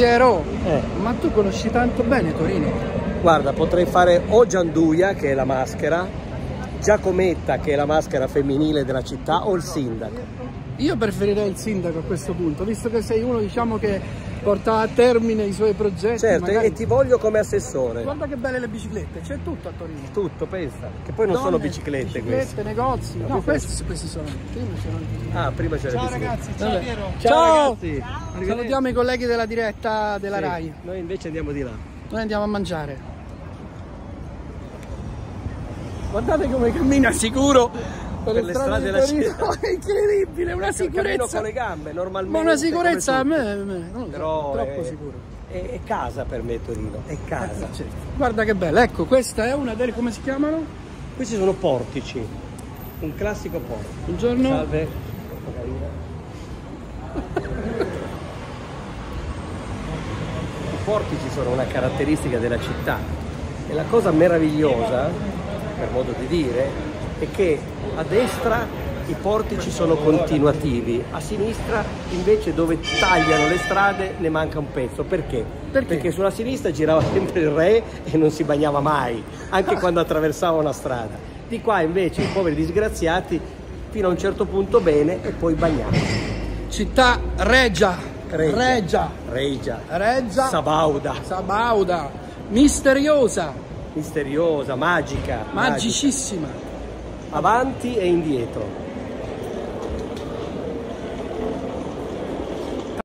Piero, Eh. ma tu conosci tanto bene Torino? Guarda, potrei fare o Gianduia, che è la maschera, Giacometta, che è la maschera femminile della città, o il sindaco. Io preferirei il sindaco a questo punto, visto che sei uno diciamo che porta a termine i suoi progetti. Certo, magari- e ti voglio come assessore. Guarda che belle le biciclette, c'è tutto a Torino. Tutto, pensa. Che poi non sono Donne, biciclette, biciclette, queste. negozi. No, No, questi, questi sono. prima c'erano- Ah, prima c'era Ciao ragazzi, ciao Vabbè. Piero. Ciao, Ciao. ragazzi. Arrivederci. Salutiamo i colleghi della diretta della Sì, RAI. Noi invece andiamo di là. Noi andiamo a mangiare. Guardate come cammina sicuro per, Per le strade della città. È incredibile, una sicurezza. con le gambe, normalmente. Ma una sicurezza a me, a me, non Però troppo è, sicuro. È, è casa per me Torino, è casa. Certo. Guarda che bella, ecco, questa è una delle come si chiamano? Questi sono portici, un classico portico. Buongiorno. Salve. I portici sono una caratteristica della città e la cosa meravigliosa, per modo di dire, è che a destra i portici sono continuativi, a sinistra invece dove tagliano le strade ne manca un pezzo. Perché? Perché? Perché sulla sinistra girava sempre il re e non si bagnava mai, anche quando attraversava una strada. Di qua invece i poveri disgraziati fino a un certo punto bene e poi bagnati. Città Regia. Regia. Regia. Regia, Regia. Sabauda, Sabauda. Misteriosa. misteriosa, magica, magica. Avanti e indietro.